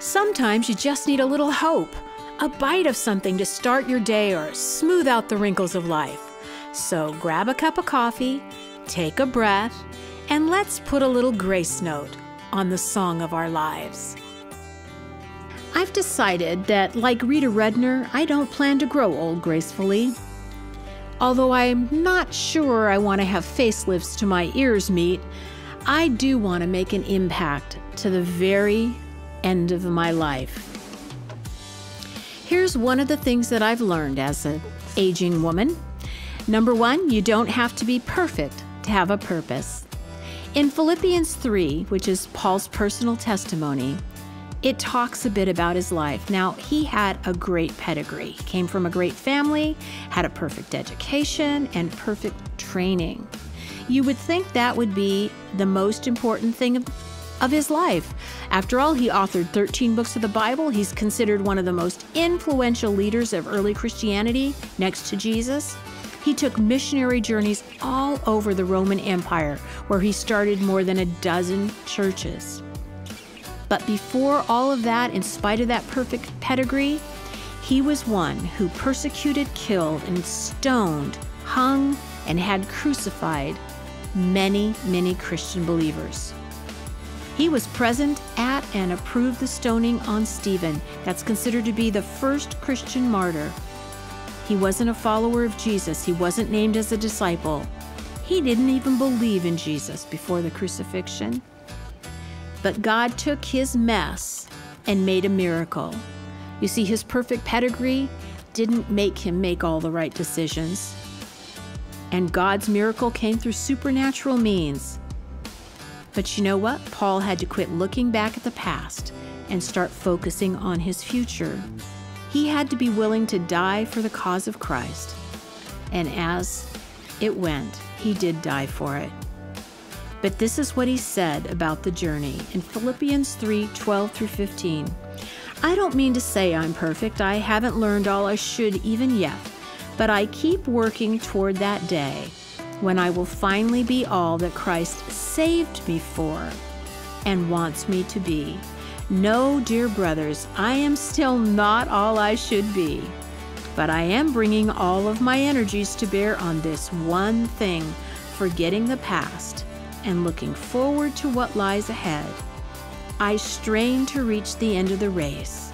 Sometimes you just need a little hope, a bite of something to start your day or smooth out the wrinkles of life. So grab a cup of coffee, take a breath, and let's put a little grace note on the song of our lives. I've decided that, like Rita Rudner, I don't plan to grow old gracefully. Although I'm not sure I want to have facelifts to my ears meet, I do want to make an impact to the very end of my life. Here's one of the things that I've learned as an aging woman. Number one, you don't have to be perfect to have a purpose. In Philippians 3, which is Paul's personal testimony, it talks a bit about his life. Now, he had a great pedigree, he came from a great family, had a perfect education, and perfect training. You would think that would be the most important thing of, his life. After all, he authored 13 books of the Bible. He's considered one of the most influential leaders of early Christianity next to Jesus. He took missionary journeys all over the Roman Empire, where he started more than a dozen churches. But before all of that, in spite of that perfect pedigree, he was one who persecuted, killed, and stoned, hung, and had crucified many, many Christian believers. He was present at and approved the stoning on Stephen. That's considered to be the first Christian martyr. He wasn't a follower of Jesus, he wasn't named as a disciple. He didn't even believe in Jesus before the crucifixion. But God took his mess and made a miracle. You see, his perfect pedigree didn't make him make all the right decisions. And God's miracle came through supernatural means. But you know what? Paul had to quit looking back at the past and start focusing on his future. He had to be willing to die for the cause of Christ. And as it went, he did die for it. But this is what he said about the journey in Philippians 3 12 through 15. I don't mean to say I'm perfect. I haven't learned all I should even yet. But I keep working toward that day when I will finally be all that Christ saved me for and wants me to be. No, dear brothers, I am still not all I should be. But I am bringing all of my energies to bear on this one thing, forgetting the past and looking forward to what lies ahead, I strain to reach the end of the race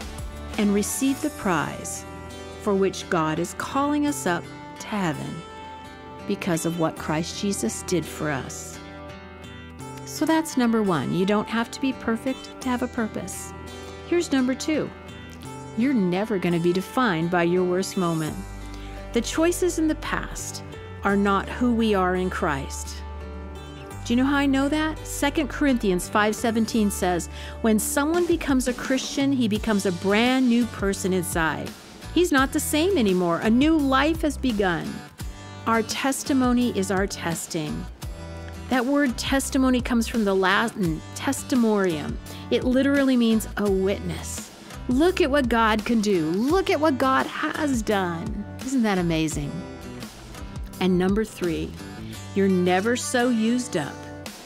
and receive the prize for which God is calling us up to heaven because of what Christ Jesus did for us. So that's number one. You don't have to be perfect to have a purpose. Here's number two you're never going to be defined by your worst moment. The choices in the past are not who we are in Christ. Do you know how I know that? 2 Corinthians 5:17 says, "When someone becomes a Christian, he becomes a brand new person inside. He's not the same anymore. A new life has begun." Our testimony is our testing. That word testimony comes from the Latin mm, testimonium. It literally means a witness. Look at what God can do. Look at what God has done. Isn't that amazing? And number three, you're never so used up,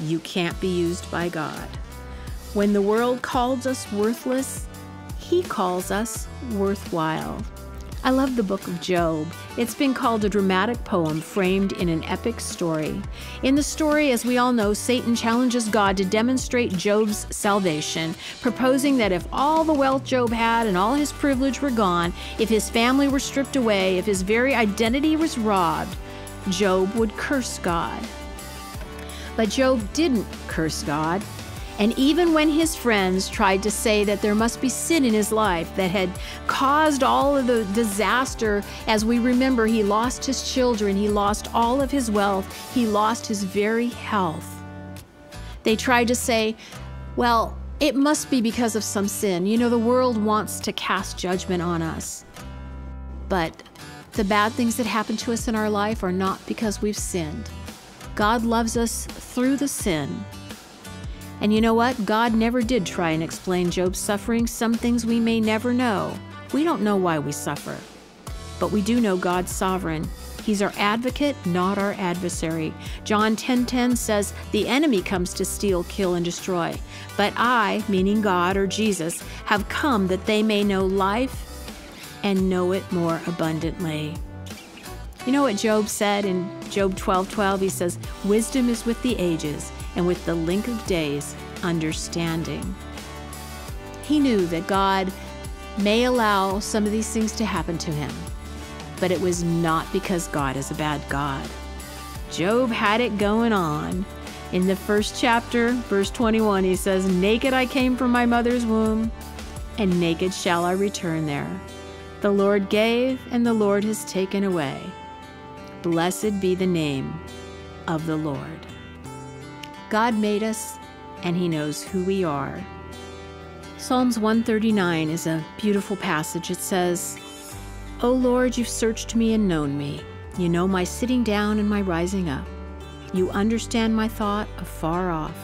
you can't be used by God. When the world calls us worthless, He calls us worthwhile. I love the book of Job. It's been called a dramatic poem framed in an epic story. In the story, as we all know, Satan challenges God to demonstrate Job's salvation, proposing that if all the wealth Job had and all his privilege were gone, if his family were stripped away, if his very identity was robbed, Job would curse God. But Job didn't curse God. And even when his friends tried to say that there must be sin in his life that had caused all of the disaster, as we remember, he lost his children, he lost all of his wealth, he lost his very health. They tried to say, well, it must be because of some sin. You know, the world wants to cast judgment on us. But the bad things that happen to us in our life are not because we've sinned. God loves us through the sin. And you know what? God never did try and explain Job's suffering. Some things we may never know. We don't know why we suffer. But we do know God's sovereign. He's our advocate, not our adversary. John 10:10 10, 10 says, "The enemy comes to steal, kill and destroy, but I, meaning God or Jesus, have come that they may know life and know it more abundantly." You know what Job said in Job 12:12? 12, he says, "Wisdom is with the ages, and with the length of days, understanding." He knew that God may allow some of these things to happen to him but it was not because God is a bad God. Job had it going on. In the first chapter, verse 21, he says, Naked I came from my mother's womb, and naked shall I return there. The Lord gave, and the Lord has taken away. Blessed be the name of the Lord. God made us, and He knows who we are. Psalms 139 is a beautiful passage. It says, O Lord, you've searched me and known me. You know my sitting down and my rising up. You understand my thought afar off.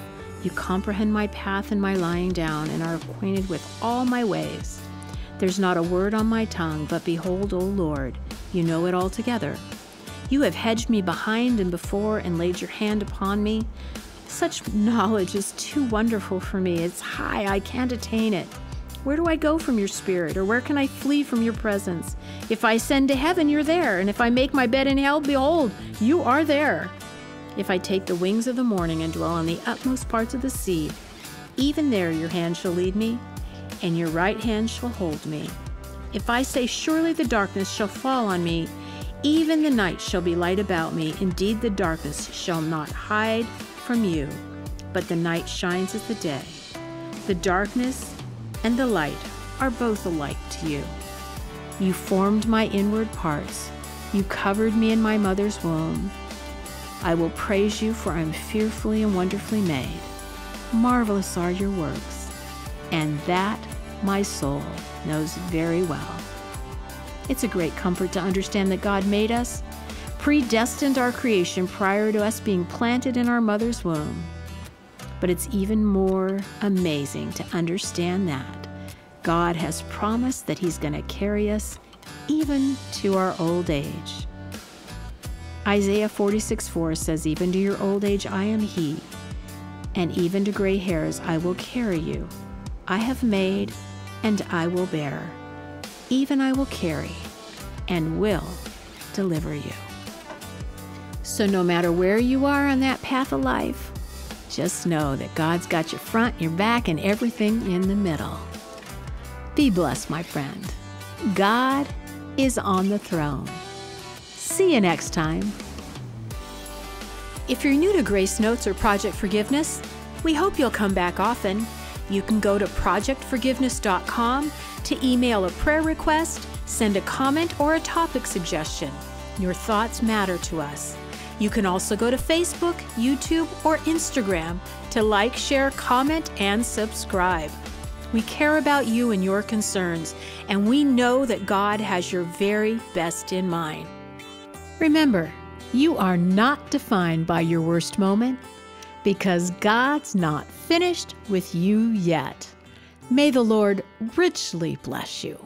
You comprehend my path and my lying down, and are acquainted with all my ways. There's not a word on my tongue, but behold, O Lord, you know it altogether. You have hedged me behind and before and laid your hand upon me. Such knowledge is too wonderful for me. It's high, I can't attain it. Where do I go from your spirit, or where can I flee from your presence? If I ascend to heaven, you're there, and if I make my bed in hell, behold, you are there. If I take the wings of the morning and dwell on the utmost parts of the sea, even there your hand shall lead me, and your right hand shall hold me. If I say, Surely the darkness shall fall on me, even the night shall be light about me. Indeed, the darkness shall not hide from you, but the night shines as the day. The darkness and the light are both alike to you. You formed my inward parts. You covered me in my mother's womb. I will praise you, for I am fearfully and wonderfully made. Marvelous are your works, and that my soul knows very well. It's a great comfort to understand that God made us, predestined our creation prior to us being planted in our mother's womb. But it's even more amazing to understand that God has promised that He's going to carry us even to our old age. Isaiah 46 4 says, Even to your old age I am He, and even to gray hairs I will carry you. I have made, and I will bear. Even I will carry, and will deliver you. So, no matter where you are on that path of life, just know that God's got your front, your back, and everything in the middle. Be blessed, my friend. God is on the throne. See you next time. If you're new to Grace Notes or Project Forgiveness, we hope you'll come back often. You can go to projectforgiveness.com to email a prayer request, send a comment, or a topic suggestion. Your thoughts matter to us. You can also go to Facebook, YouTube, or Instagram to like, share, comment, and subscribe. We care about you and your concerns, and we know that God has your very best in mind. Remember, you are not defined by your worst moment because God's not finished with you yet. May the Lord richly bless you.